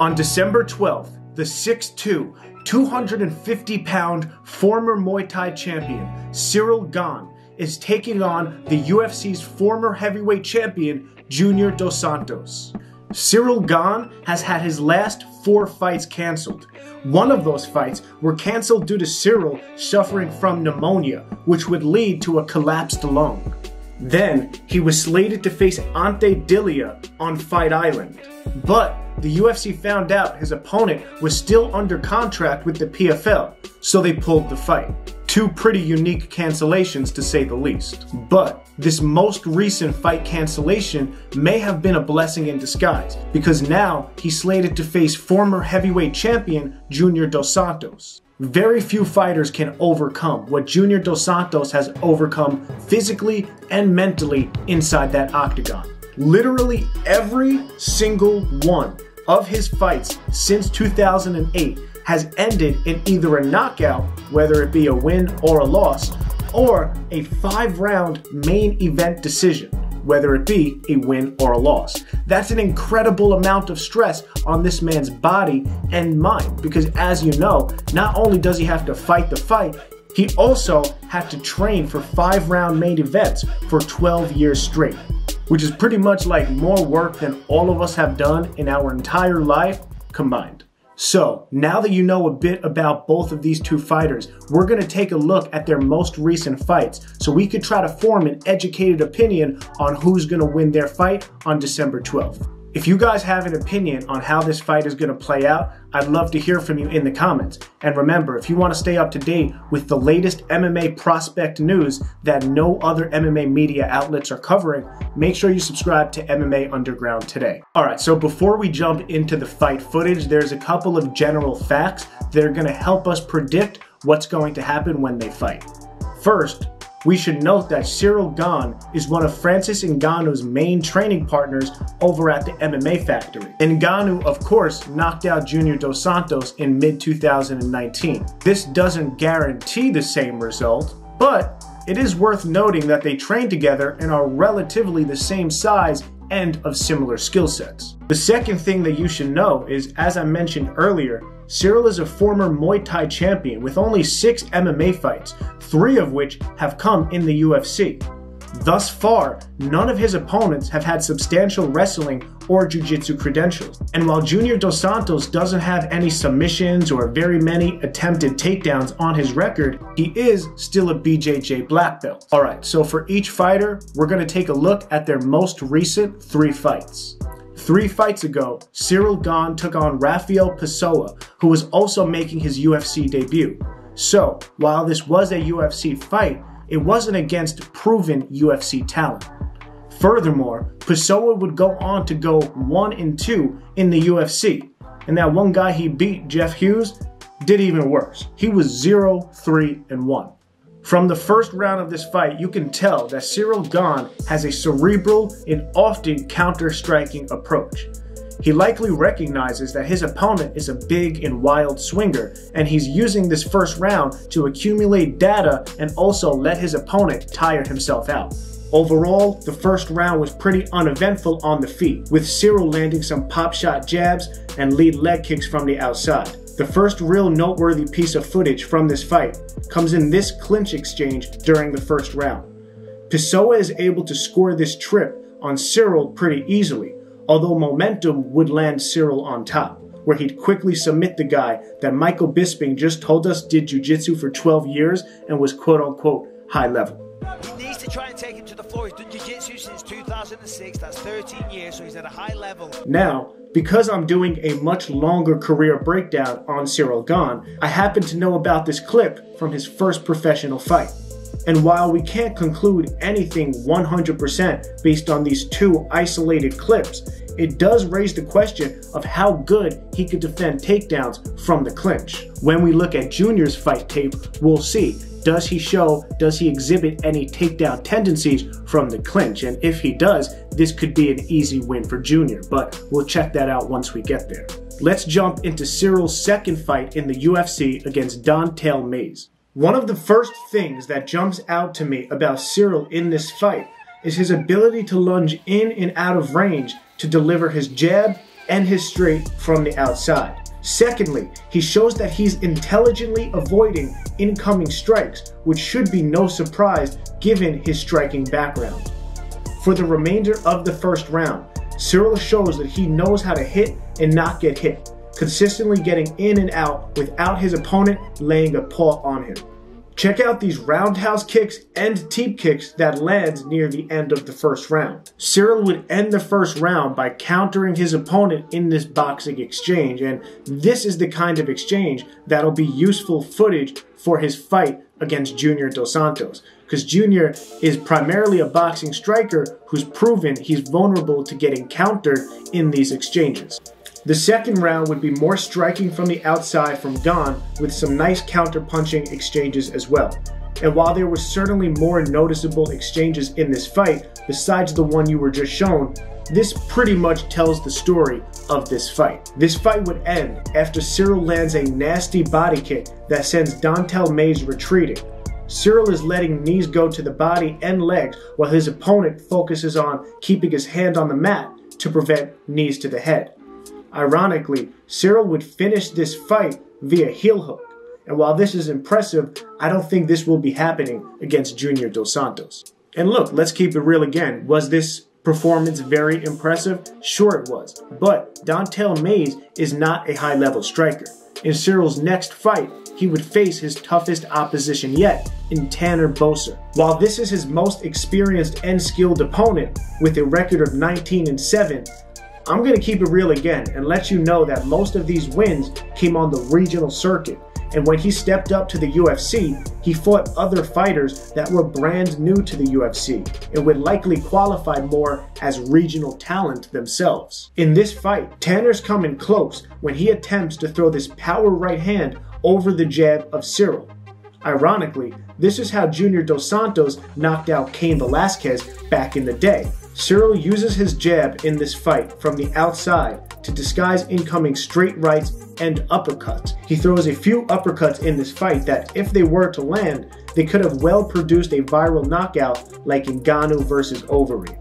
On December 12th, the 6'2, 250 pound former Muay Thai champion Cyril Gane is taking on the UFC's former heavyweight champion Junior Dos Santos. Cyril Gane has had his last four fights cancelled. One of those fights were cancelled due to Cyril suffering from pneumonia, which would lead to a collapsed lung. Then, he was slated to face Ante Delija on Fight Island. But the UFC found out his opponent was still under contract with the PFL, so they pulled the fight. Two pretty unique cancellations to say the least. But this most recent fight cancellation may have been a blessing in disguise because now he's slated to face former heavyweight champion Junior Dos Santos. Very few fighters can overcome what Junior Dos Santos has overcome physically and mentally inside that octagon. Literally every single one of his fights since 2008 has ended in either a knockout, whether it be a win or a loss, or a five round main event decision, whether it be a win or a loss. That's an incredible amount of stress on this man's body and mind because, as you know, not only does he have to fight the fight, he also had to train for five round main events for 12 years straight which is pretty much like more work than all of us have done in our entire life combined. So, now that you know a bit about both of these two fighters, we're to take a look at their most recent fights so we could try to form an educated opinion on who's to win their fight on December 12th. If you guys have an opinion on how this fight is going to play out, I'd love to hear from you in the comments. And remember, if you want to stay up to date with the latest MMA prospect news that no other MMA media outlets are covering, make sure you subscribe to MMA Underground today. Alright, so before we jump into the fight footage, there's a couple of general facts that are going to help us predict what's going to happen when they fight. First, we should note that Cyril Gane is one of Francis Ngannou's main training partners over at the MMA Factory. Ngannou, of course, knocked out Junior Dos Santos in mid-2019. This doesn't guarantee the same result, but it is worth noting that they train together and are relatively the same size and of similar skill sets. The second thing that you should know is, as I mentioned earlier, Cyril is a former Muay Thai champion with only six MMA fights, three of which have come in the UFC. Thus far, none of his opponents have had substantial wrestling or jiu-jitsu credentials. And while Junior Dos Santos doesn't have any submissions or very many attempted takedowns on his record, he is still a BJJ black belt. Alright, so for each fighter, we're going to take a look at their most recent three fights. Three fights ago, Cyril Gane took on Rafael Pessoa, who was also making his UFC debut. So, while this was a UFC fight, it wasn't against proven UFC talent. Furthermore, Pessoa would go on to go 1 and 2 in the UFC, and that one guy he beat, Jeff Hughes, did even worse. He was 0 3 and 1. From the first round of this fight, you can tell that Cyril Gane has a cerebral and often counter-striking approach. He likely recognizes that his opponent is a big and wild swinger, and he's using this first round to accumulate data and also let his opponent tire himself out. Overall, the first round was pretty uneventful on the feet, with Cyril landing some pop shot jabs and lead leg kicks from the outside. The first real noteworthy piece of footage from this fight comes in this clinch exchange during the first round. Pessoa is able to score this trip on Cyril pretty easily, although momentum would land Cyril on top, where he'd quickly submit the guy that Michael Bisping just told us did jiu-jitsu for 12 years and was quote unquote high level. He needs to try and take him to the floor. He's done jiu-jitsu since 2006. That's 13 years, so he's at a high level. Now, because I'm doing a much longer career breakdown on Cyril Gane, I happen to know about this clip from his first professional fight. And while we can't conclude anything 100% based on these two isolated clips, it does raise the question of how good he could defend takedowns from the clinch. When we look at Junior's fight tape, we'll see does he show, does he exhibit any takedown tendencies from the clinch? And if he does, this could be an easy win for Junior, but we'll check that out once we get there. Let's jump into Cyril's second fight in the UFC against Don'Tale Mayes. One of the first things that jumps out to me about Cyril in this fight is his ability to lunge in and out of range to deliver his jab and his straight from the outside. Secondly, he shows that he's intelligently avoiding incoming strikes, which should be no surprise given his striking background. For the remainder of the first round, Cyril shows that he knows how to hit and not get hit, consistently getting in and out without his opponent laying a paw on him. Check out these roundhouse kicks and teep kicks that land near the end of the first round. Cyril would end the first round by countering his opponent in this boxing exchange, and this is the kind of exchange that'll be useful footage for his fight against Junior Dos Santos. Because Junior is primarily a boxing striker who's proven he's vulnerable to getting countered in these exchanges. The second round would be more striking from the outside from Don with some nice counter-punching exchanges as well. And while there were certainly more noticeable exchanges in this fight, besides the one you were just shown, this pretty much tells the story of this fight. This fight would end after Cyril lands a nasty body kick that sends Don'Tale Mayes retreating. Cyril is letting knees go to the body and legs while his opponent focuses on keeping his hand on the mat to prevent knees to the head. Ironically, Cyril would finish this fight via heel hook. And while this is impressive, I don't think this will be happening against Junior Dos Santos. And look, let's keep it real again. Was this performance very impressive? Sure it was. But Don'Tale Mayes is not a high level striker. In Cyril's next fight, he would face his toughest opposition yet in Tanner Boser. While this is his most experienced and skilled opponent, with a record of 19 and 7, I'm going to keep it real again and let you know that most of these wins came on the regional circuit. And when he stepped up to the UFC, he fought other fighters that were brand new to the UFC and would likely qualify more as regional talent themselves. In this fight, Tanner's coming close when he attempts to throw this power right hand over the jab of Cyril. Ironically, this is how Junior Dos Santos knocked out Cain Velasquez back in the day. Cyril uses his jab in this fight from the outside to disguise incoming straight rights and uppercuts. He throws a few uppercuts in this fight that, if they were to land, they could have well produced a viral knockout like in Ngannou versus Overeem.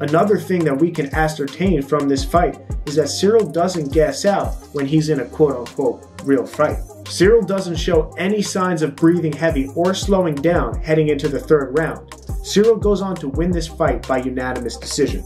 Another thing that we can ascertain from this fight is that Cyril doesn't gas out when he's in a quote unquote real fight. Cyril doesn't show any signs of breathing heavy or slowing down heading into the third round. Cyril goes on to win this fight by unanimous decision.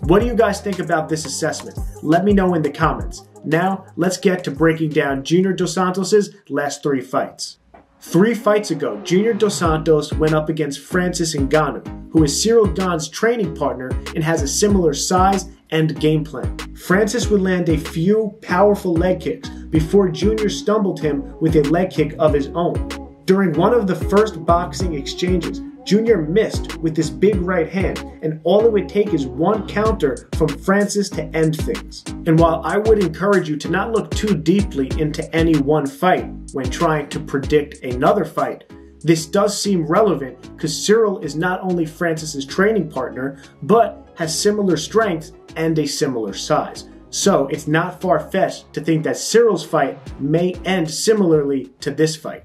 What do you guys think about this assessment? Let me know in the comments. Now, let's get to breaking down Junior Dos Santos' last three fights. Three fights ago, Junior Dos Santos went up against Francis Ngannou, who is Cyril Gane's training partner and has a similar size and game plan. Francis would land a few powerful leg kicks before Junior stumbled him with a leg kick of his own. During one of the first boxing exchanges, Junior missed with this big right hand, and all it would take is one counter from Francis to end things. And while I would encourage you to not look too deeply into any one fight when trying to predict another fight, this does seem relevant because Cyril is not only Francis's training partner, but has similar strength and a similar size. So it's not far fetched to think that Cyril's fight may end similarly to this fight.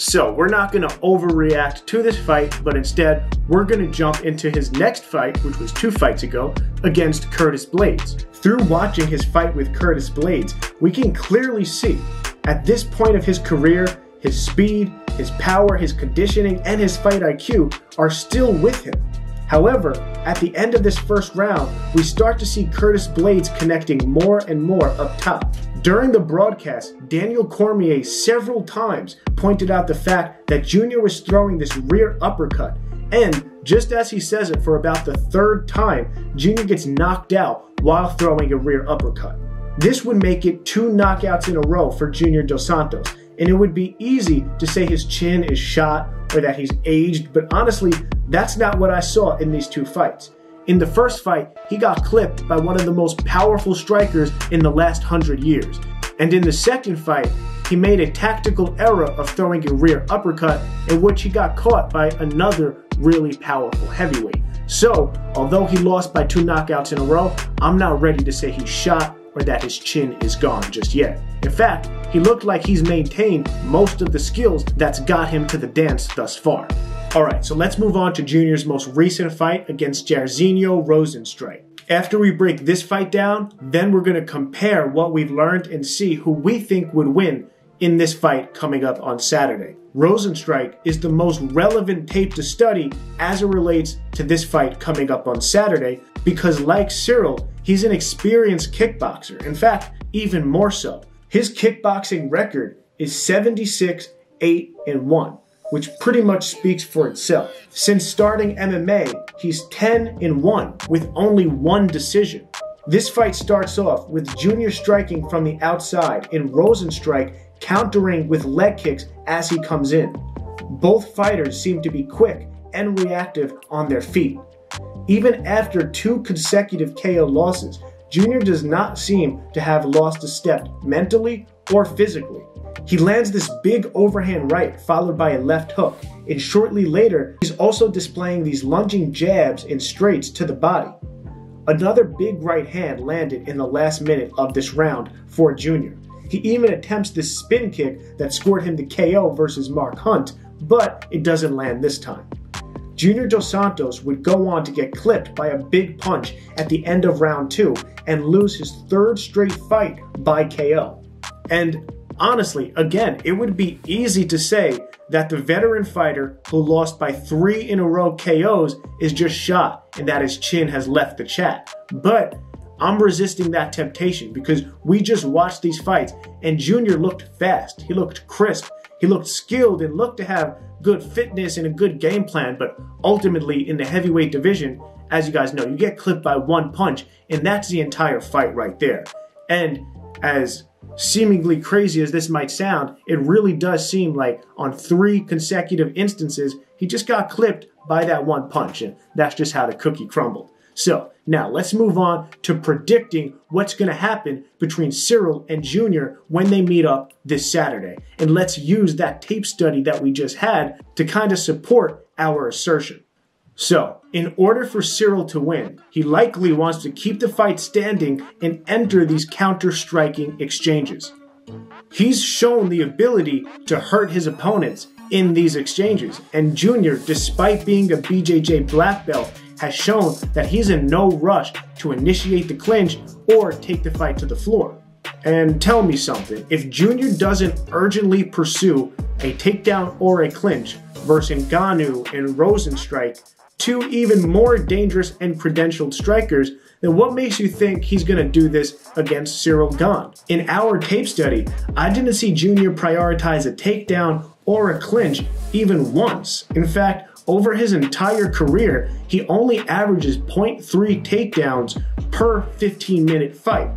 So we're not going to overreact to this fight, but instead we're going to jump into his next fight, which was two fights ago, against Curtis Blaydes. Through watching his fight with Curtis Blaydes, we can clearly see at this point of his career, his speed, his power, his conditioning, and his fight IQ are still with him. However, at the end of this first round, we start to see Curtis Blaydes connecting more and more up top. During the broadcast, Daniel Cormier several times pointed out the fact that Junior was throwing this rear uppercut, and just as he says it for about the third time, Junior gets knocked out while throwing a rear uppercut. This would make it two knockouts in a row for Junior Dos Santos, and it would be easy to say his chin is shot or that he's aged, but honestly, that's not what I saw in these two fights. In the first fight, he got clipped by one of the most powerful strikers in the last hundred years. And in the second fight, he made a tactical error of throwing a rear uppercut in which he got caught by another really powerful heavyweight. So, although he lost by two knockouts in a row, I'm not ready to say he's shot or that his chin is gone just yet. In fact, he looked like he's maintained most of the skills that's got him to the dance thus far. Alright, so let's move on to Junior's most recent fight against Jairzinho Rozenstruik. After we break this fight down, then we're going to compare what we've learned and see who we think would win in this fight coming up on Saturday. Rozenstruik is the most relevant tape to study as it relates to this fight coming up on Saturday because, like Cyril, he's an experienced kickboxer. In fact, even more so. His kickboxing record is 76 8 and 1, which pretty much speaks for itself. Since starting MMA, he's 10 and 1 with only one decision. This fight starts off with Junior striking from the outside and Rozenstruik countering with leg kicks as he comes in. Both fighters seem to be quick and reactive on their feet. Even after two consecutive KO losses, Junior does not seem to have lost a step mentally or physically. He lands this big overhand right followed by a left hook, and shortly later, he's also displaying these lunging jabs and straights to the body. Another big right hand landed in the last minute of this round for Junior. He even attempts this spin kick that scored him the KO versus Mark Hunt, but it doesn't land this time. Junior Dos Santos would go on to get clipped by a big punch at the end of round two and lose his third straight fight by KO. And honestly, again, it would be easy to say that the veteran fighter who lost by three in a row KOs is just shot and that his chin has left the chat. But I'm resisting that temptation because we just watched these fights and Junior looked fast. He looked crisp. He looked skilled and looked to have good fitness and a good game plan. But ultimately, in the heavyweight division, as you guys know, you get clipped by one punch, and that's the entire fight right there. And as seemingly crazy as this might sound, it really does seem like on three consecutive instances, he just got clipped by that one punch. And that's just how the cookie crumbled. So now let's move on to predicting what's going to happen between Cyril and Junior when they meet up this Saturday. And let's use that tape study that we just had to kind of support our assertion. So, in order for Cyril to win, he likely wants to keep the fight standing and enter these counter striking exchanges. He's shown the ability to hurt his opponents in these exchanges, and Junior, despite being a BJJ black belt, has shown that he's in no rush to initiate the clinch or take the fight to the floor. And tell me something, if Junior doesn't urgently pursue a takedown or a clinch versus Ngannou and Rozenstruik, two even more dangerous and credentialed strikers, then what makes you think he's going to do this against Cyril Gane? In our tape study, I didn't see Junior prioritize a takedown or a clinch even once. In fact, over his entire career, he only averages 0.3 takedowns per 15 minute fight.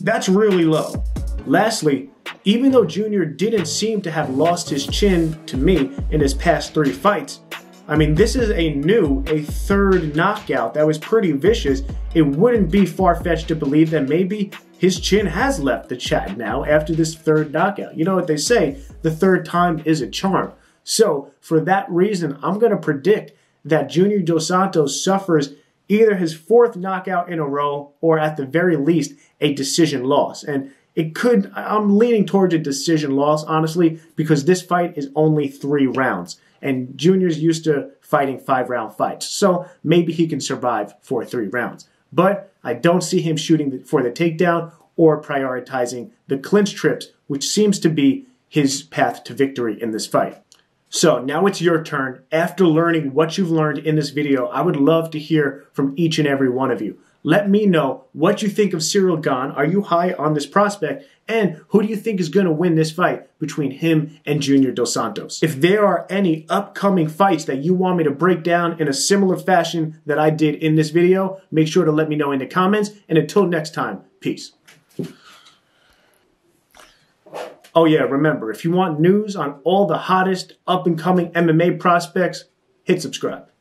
That's really low. Lastly, even though Junior didn't seem to have lost his chin to me in his past three fights, I mean, this is a new, a third knockout that was pretty vicious. It wouldn't be far fetched to believe that maybe his chin has left the chat now after this third knockout. You know what they say, the third time is a charm. So, for that reason, I'm going to predict that Junior Dos Santos suffers either his fourth knockout in a row or at the very least a decision loss. And it could, I'm leaning towards a decision loss, honestly, because this fight is only three rounds. And Junior's used to fighting five round fights. So maybe he can survive for three rounds. But I don't see him shooting for the takedown or prioritizing the clinch trips, which seems to be his path to victory in this fight. So now it's your turn. After learning what you've learned in this video, I would love to hear from each and every one of you. Let me know what you think of Cyril Gane. Are you high on this prospect? And who do you think is going to win this fight between him and Junior Dos Santos? If there are any upcoming fights that you want me to break down in a similar fashion that I did in this video, make sure to let me know in the comments. And until next time, peace. Oh, yeah, remember, if you want news on all the hottest up and coming MMA prospects, hit subscribe.